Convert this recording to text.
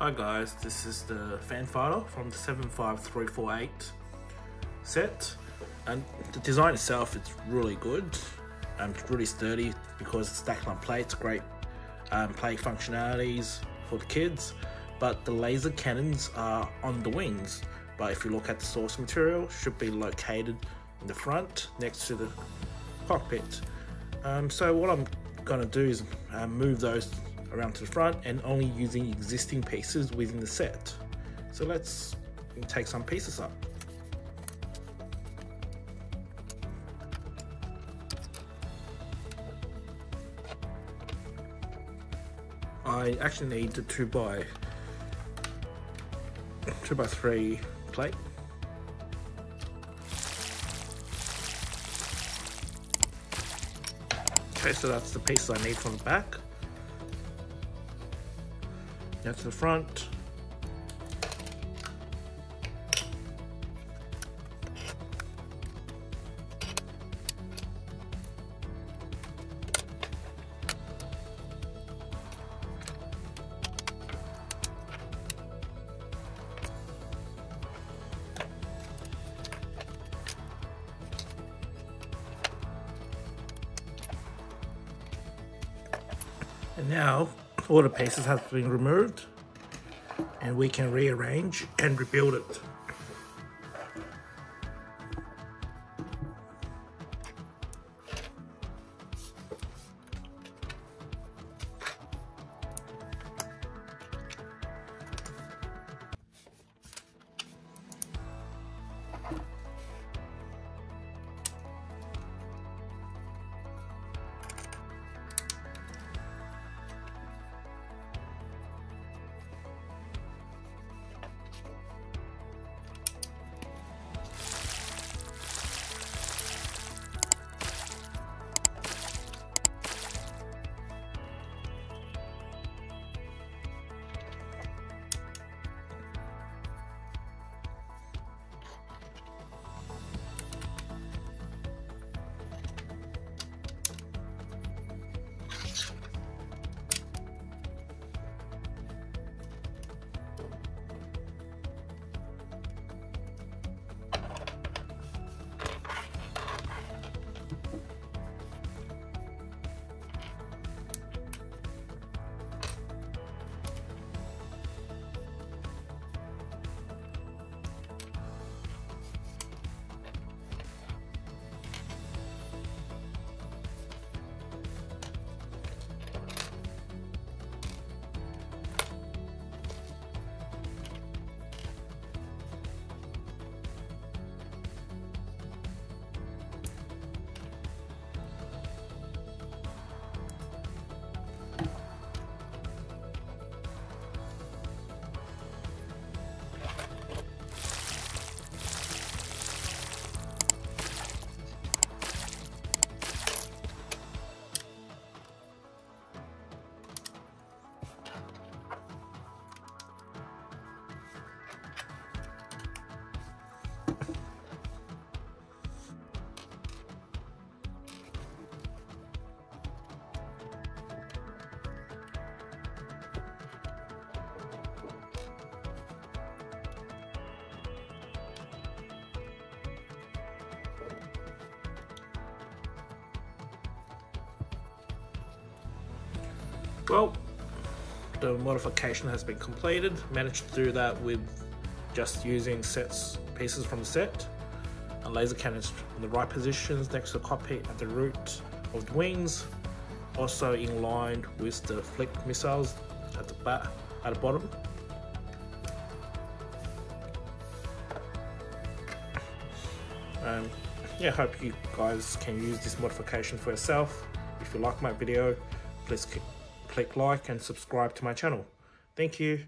Hi guys, this is the Fang fighter from the 75348 set. And the design itself is really good and really sturdy because it's stacked on plates, great um, play functionalities for the kids. But the laser cannons are on the wings. But if you look at the source material should be located in the front next to the cockpit. Um, so what I'm gonna do is uh, move those around to the front and only using existing pieces within the set. So let's take some pieces up. I actually need the 2 by 2 by 3 plate. Okay, so that's the pieces I need from the back. That's the front. And now all the pieces have been removed and we can rearrange and rebuild it. Well, the modification has been completed. Managed to do that with just using sets pieces from the set and laser cannons in the right positions next to the cockpit at the root of the wings. Also in line with the flick missiles at the back at the bottom. Um, yeah, hope you guys can use this modification for yourself. If you like my video, please click like and subscribe to my channel. Thank you.